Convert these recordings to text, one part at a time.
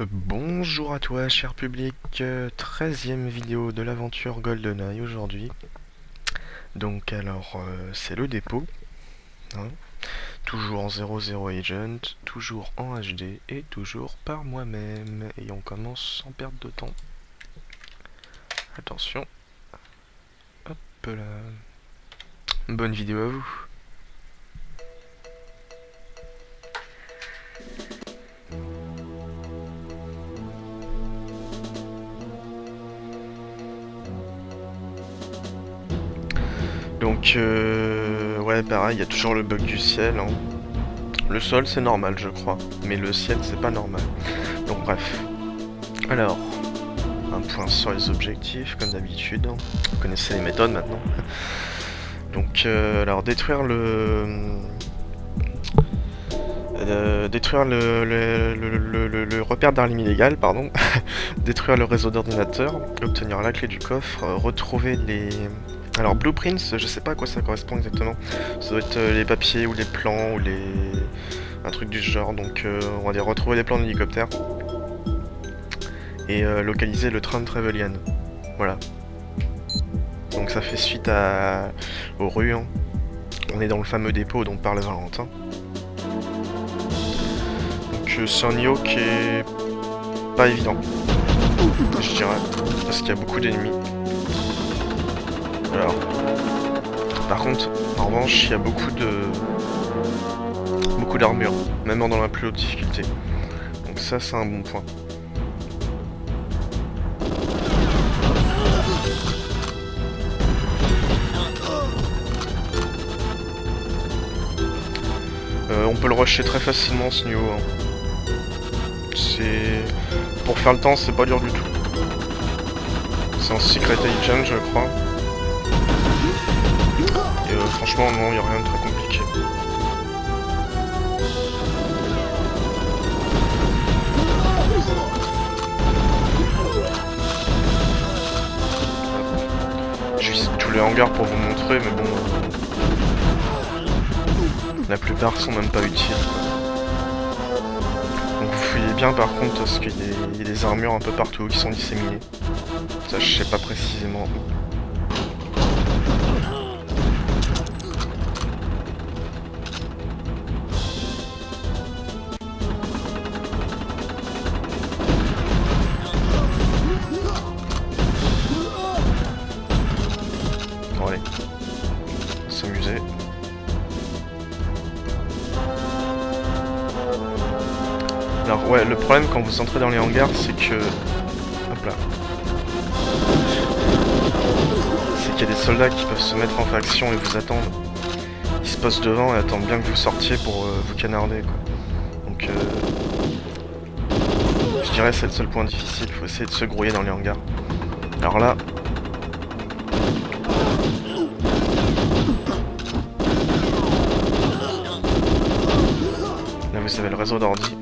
Euh, Bonjour à toi cher public, euh, 13ème vidéo de l'aventure GoldenEye aujourd'hui. Donc alors euh, c'est le dépôt, hein. toujours en 00 Agent, toujours en HD et toujours par moi-même. Et on commence sans perdre de temps. Attention. Hop là. Bonne vidéo à vous. Donc, euh, ouais, pareil, il y a toujours le bug du ciel. hein. Le sol, c'est normal, je crois. Mais le ciel, c'est pas normal. Donc, bref. Alors, un point sur les objectifs, comme d'habitude. Vous connaissez les méthodes maintenant. Donc, euh, alors, détruire le... euh, détruire le, le, repère d'armes illégales, pardon. détruire le réseau d'ordinateurs. Obtenir la clé du coffre. retrouver les... Alors blueprints, je sais pas à quoi ça correspond exactement. Ça doit être euh, les papiers ou les plans ou les... un truc du genre. Donc euh, on va dire retrouver les plans d'hélicoptère. Et euh, localiser le train de Trevelian. Voilà. Donc ça fait suite à... aux rues. hein. On est dans le fameux dépôt dont parle Valentin. Donc c'est un niveau qui est pas évident. Je dirais. Parce qu'il y a beaucoup d'ennemis. Alors, par contre, en revanche, il y a beaucoup de beaucoup d'armure, même dans la plus haute difficulté. Donc ça, c'est un bon point. Euh, on peut le rusher très facilement ce niveau. hein. C'est pour faire le temps, c'est pas dur du tout. C'est un secret agent, je crois. Franchement, non, il a rien de très compliqué. Visite tous les hangars pour vous montrer, mais bon... La plupart sont même pas utiles. Donc vous fouillez bien par contre, parce qu'il y, y a des armures un peu partout qui sont disséminées. Ça, je sais pas précisément. Le problème quand vous entrez dans les hangars, c'est que... Hop là. C'est qu'il y a des soldats qui peuvent se mettre en faction et vous attendre. Ils se posent devant et attendent bien que vous sortiez pour euh, vous canarder quoi. Donc euh... Je dirais c'est le seul point difficile, faut essayer de se grouiller dans les hangars. Alors là, Là vous avez le réseau d'ordi.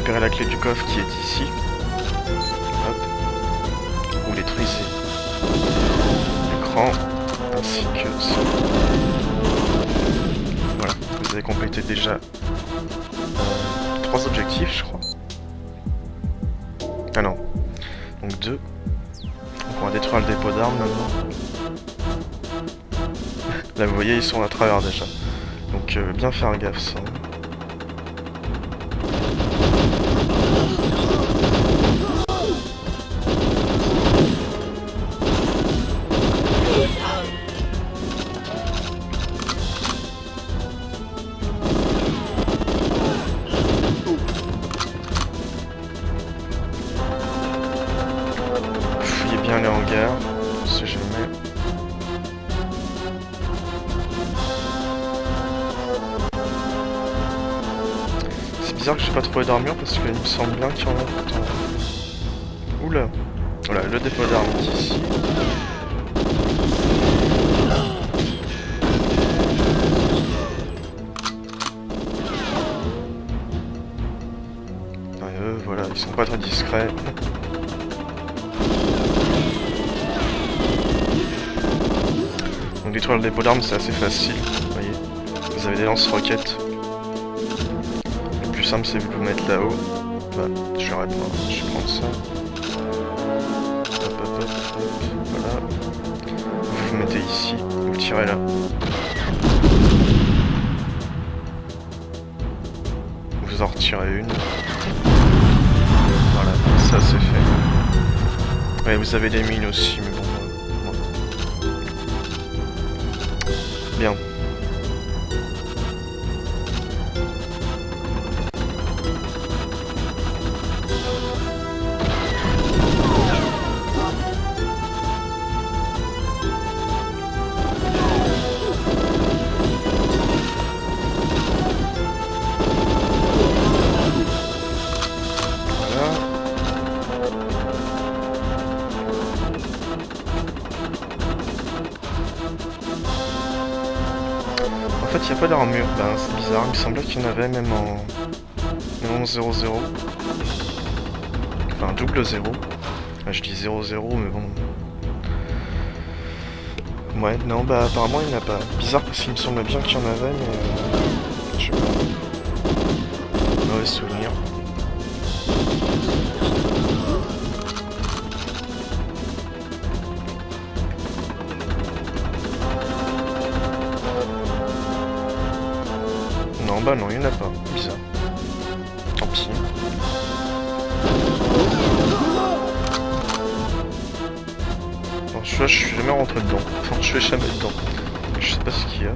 Récupérez la clé du coffre qui est ici. Hop. Vous détruisez l'écran ainsi que ça. Voilà. Vous avez complété déjà trois objectifs, je crois. Ah non. Donc deux. Donc on va détruire le dépôt d'armes maintenant. Là vous voyez ils sont à travers déjà. Donc euh, bien faire gaffe ça. Bizarre que j'ai pas trouvé d'armure parce qu'il me semble bien qu'il y en a pourtant. Oula Voilà, le dépôt d'armes est ici. eux, voilà, ils sont pas très discrets. Donc détruire le dépôt d'armes c'est assez facile, vous voyez. Vous avez des lance-roquettes. Simple c'est vous mettre là-haut. Bah, je vais arrêter, je vais prendre ça. Hop, hop, hop, voilà. Vous mettez ici, vous tirez là. Vous en retirez une. Voilà, ça c'est fait. Vous avez des mines aussi, mais bon. Bien. Il n'y a pas d'armure. Ben, c'est bizarre. Il me semblait qu'il y en avait même en... Même en 0-0. Enfin, double 0. je dis 0-0, mais bon... Ouais, non, bah apparemment il n'y en a pas. Bizarre parce qu'il me semble bien qu'il y en avait, mais... Euh, je sais pas. Mauvais souvenir. Bah non, il n'y en a pas. Bizarre. Tant pis. Bon, je, je suis jamais rentré dedans. Enfin, je vais jamais dedans. Je sais pas ce qu'il y a.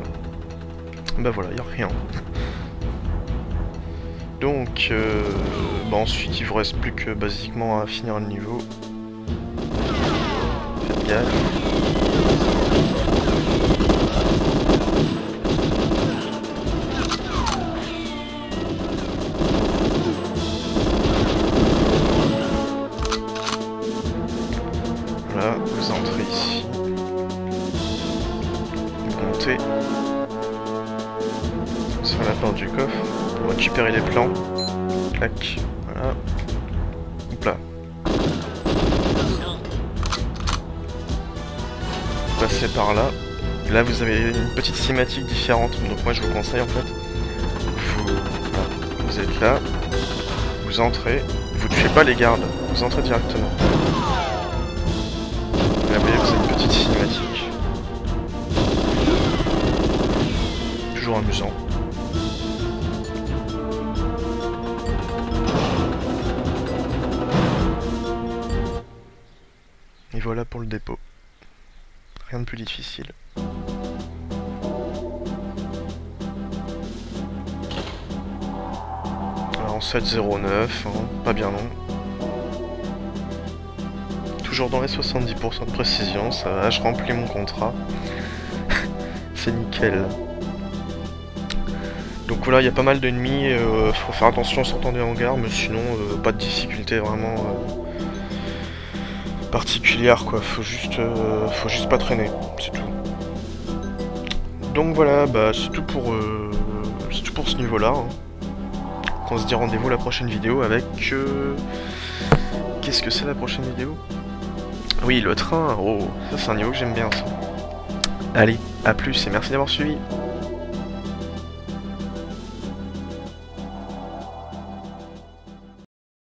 Bah voilà, il a rien. Donc, euh, bah ensuite, il vous reste plus que basiquement à finir le niveau. Faites gaffe. Du coffre pour récupérer les plans. Clac, voilà. Hop là. Par là. Là vous avez une petite cinématique différente, donc moi je vous conseille en fait. Vous, vous êtes là, vous entrez, vous ne tuez pas les gardes, vous entrez directement. Dépôt. Rien de plus difficile. Alors 709, hein, pas bien long. Toujours dans les 70% de précision, ça va, je remplis mon contrat. C'est nickel. Donc voilà, il y a pas mal d'ennemis, euh, faut faire attention en sortant des hangars, mais sinon euh, pas de difficulté vraiment. Euh, particulière quoi, faut juste, euh, faut juste pas traîner, c'est tout. Donc voilà, bah c'est tout pour euh, c'est tout pour ce niveau là. Hein. On se dit rendez-vous la prochaine vidéo avec euh, qu'est-ce que c'est la prochaine vidéo? Oui le train, oh ça c'est un niveau que j'aime bien ça. Allez, à plus et merci d'avoir suivi.